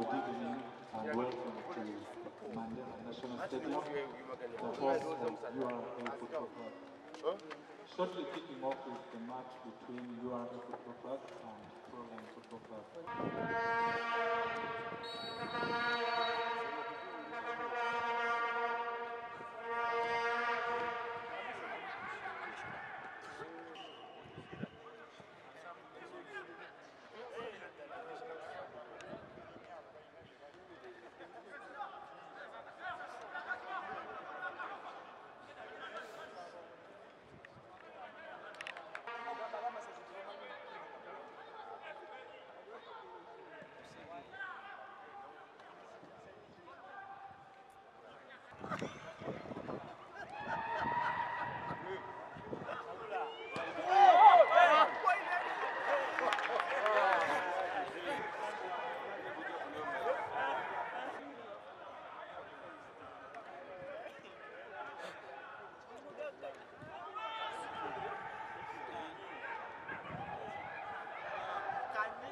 and welcome to Mandela National Stadium, the home of URA Football Club. Shortly kicking off the match between URA Football Club and Proline Football Club.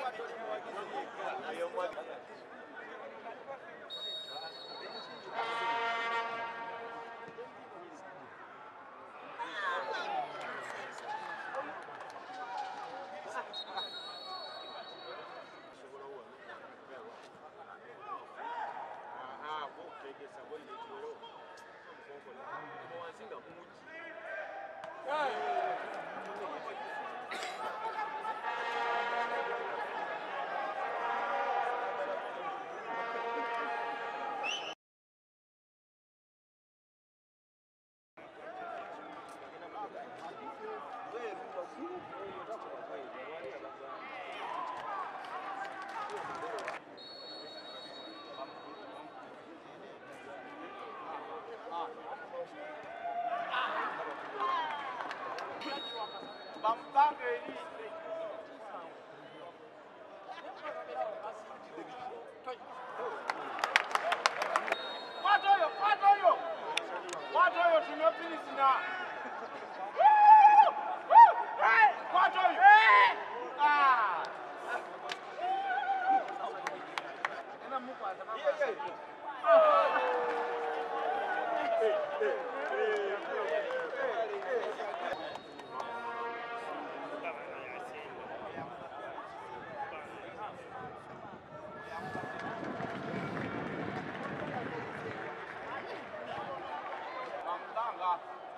Thank you. bampange elize kwatoyo kwatoyo kwatoyo tinopirisina Bamutanga.